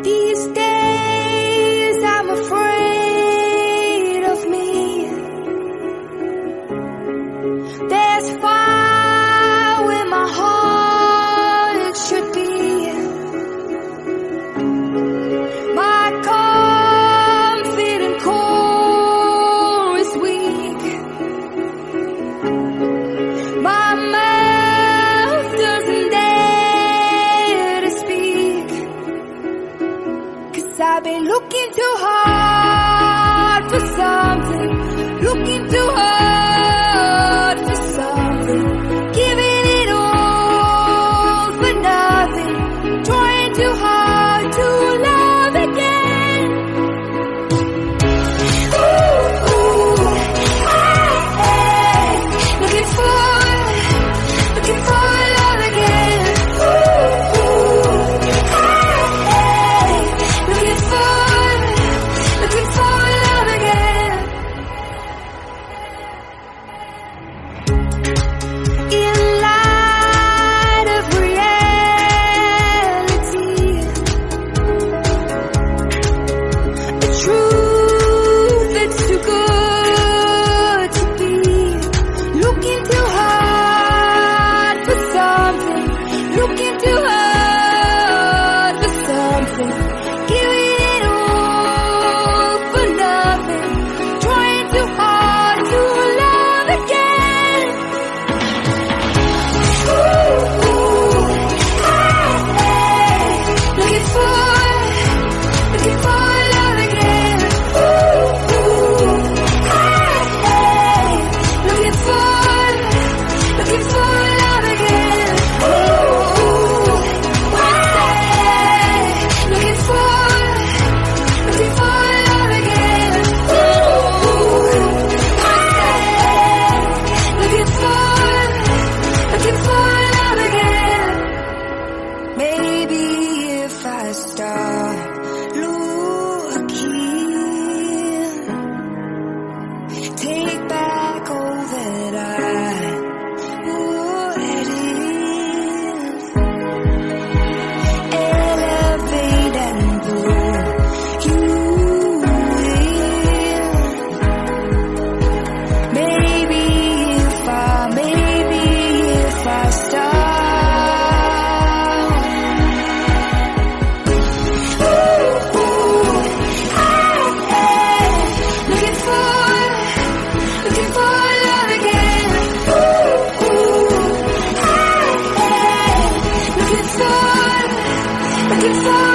These days ooh,